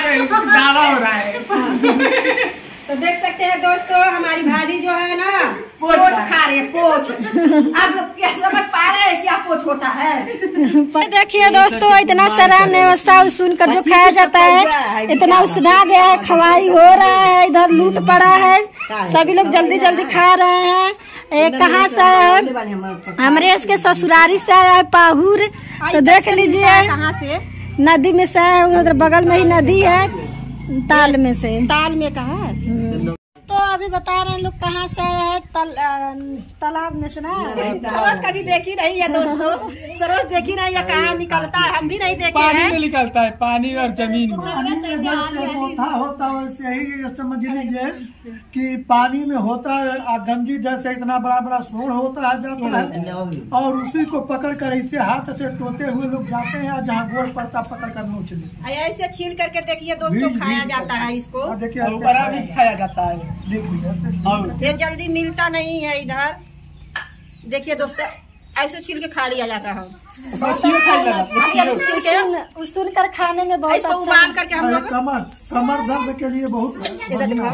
रही हो रहा है। तो देख सकते हैं दोस्तों हमारी भाभी जो है ना पोछ पोछ खा रही है पोछ। आप लोग क्या समझ पा रहे हैं क्या पोछ होता है? देखिए दोस्तों इतना सारा नेवसा सुन कर जो खाया जाता है इतना उसना गया है खवाई हो रहा है इधर लूट पड़ा है। सभी लोग जल्दी जल्दी खा रहे हैं। एक कहाँ से है? अमरेश के ससुरारी से आया है पाहुर। तो देख लीजिए। कहाँ से? नदी में से उधर बगल में ही नदी है, ताल में से। ताल में कहा? अभी बता रहे हैं लोग कहाँ से आया है? तल, तालाब में से ना? सरोज कभी देखी नहीं है दोस्तों। सरोज देखी नहीं है कहाँ निकलता है? हम भी नहीं देखे पानी हैं। में निकलता है पानी और ज़मीन होता होता वैसे ही समझ लीजिए कि पानी में होता है गंजी जैसे इतना बड़ा बड़ा सोड़ होता है जाता है। और उसी को पकड़ कर ऐसे हाथ से टोते हुए लोग जाते हैं और जहाँ गोल पड़ता पकड़ कर नोच लेते ऐसे छील करके देखिए दोस्तों खाया जाता है इसको। देखिए बड़ा भी खाया खाया जाता है। है। ये जल्दी मिलता नहीं है इधर। देखिए दोस्तों ऐसे छील के खा लिया जाता है। के। सुन सुन कर खाने में बहुत इसको अच्छा उबाल करके हम लोग कमर कमर दर्द के लिए बहुत है।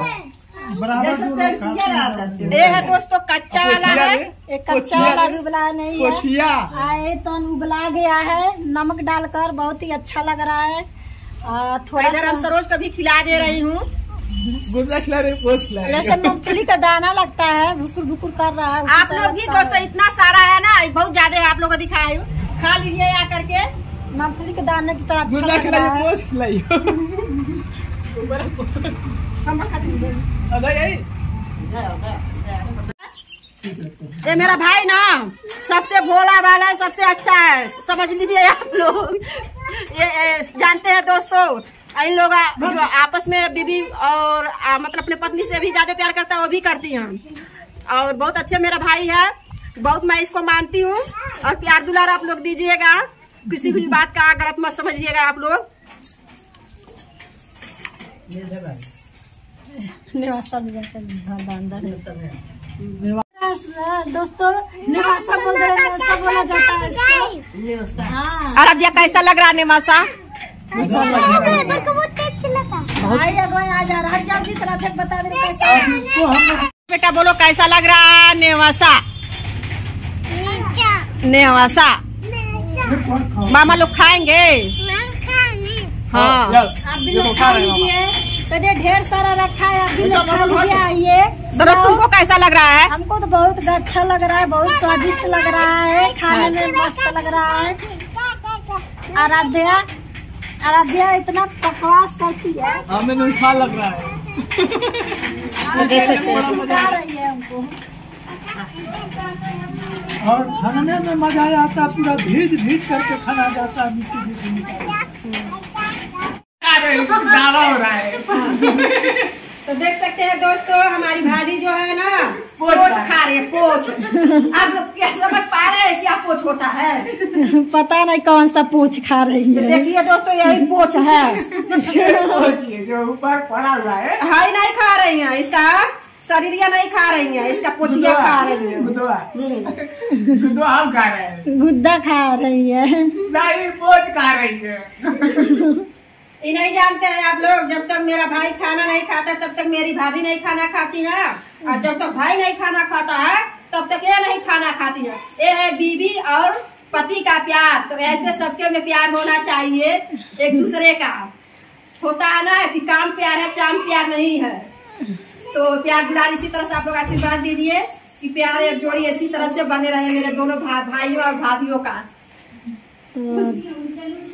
हैं ये है दोस्तों कच्चा वाला है। एक कच्चा वाला भी उबला नहीं है। आए तो उबला गया है। नमक डालकर बहुत ही अच्छा लग रहा है। थोड़ा इधर हम सरोज कभी खिला दे रही हूँ। गुर्दा खिला रहे पोच खिला रहे जैसे मूंगफली का दाना लगता है भुकुर भुकुर कर रहा है आप लोग भी दोस्तों इतना सारा है ना बहुत ज़्यादा है आप लोग को दिखाई हूँ। खा लीजिए आ करके। मूंगफली के दाने की तरह अच्छा गुर्दा खिला रहा है। पोच खिलाइयो ये मेरा भाई ना सबसे भोला वाला है सबसे अच्छा है। समझ लीजिए आप लोग। ये, ये जानते हैं दोस्तों इन लोग जो आपस में बीबी और आ, मतलब अपने पत्नी से भी ज़्यादा प्यार करता है वो भी करती हैं। और बहुत अच्छे मेरा भाई है। बहुत मैं इसको मानती हूँ। और प्यार दुलार आप लोग दीजिएगा। किसी भी बात का गलत मत समझिएगा आप लोग। निवासा है। दोस्तों निवासा बोल रहे हैं बोला जाता है। हाँ। आराध्या कैसा लग रहा है निमासा है। बेटा बोलो कैसा लग रहा है नेवासा? नेवासा। मामा लोग खाएँगे? हाँ। हैं कदे ढेर सारा रखा है आप भी लोग आइए। सरोज तुमको कैसा लग रहा है? हमको तो बहुत अच्छा लग रहा है बहुत स्वादिष्ट लग रहा है खाने में मस्त लग रहा है। आराध्या आराध्या इतना बकवास करती है। हमें नहीं खा लग रहा है। देख सकते हैं। रही है हमको और खाने में मज़ा आता है पूरा भीज भीज करके खाना जाता है मिट्टी हैं हो। है। तो देख सकते हैं दोस्तों हमारी भाभी जो है ना पोछ पोछ खा रही है पोछ। आप लोग क्या समझ पा रहे हैं क्या पोछ होता है? पता नहीं कौन सा पूछ खा रही है। देखिए दोस्तों यही पोछ है। जो ऊपर पड़ा हुआ है। हाई नहीं खा रही हैं इसका शरीरिया नहीं खा रही है इसका पोछिया खा रही है। गुदवा। गुदवा हम खा रहे हैं। गुद्दा खा रही है। नहीं पोच खा रही है। ये नहीं जानते हैं आप लोग जब तक मेरा भाई खाना नहीं खाता तब तक मेरी भाभी नहीं खाना खाती है। और जब तक भाई नहीं खाना खाता है तब तक ये नहीं खाना खाती है। ये है बीबी और पति का प्यार। तो ऐसे सबके में प्यार होना चाहिए एक दूसरे का। होता है ना कि काम प्यार है चाम प्यार नहीं है। तो प्यार दुलार इसी तरह से आप लोग आशीर्वाद दीजिए कि प्यार एक जोड़ी इसी तरह से बने रहे मेरे दोनों भा, भाइयों और भाभीियों का। तो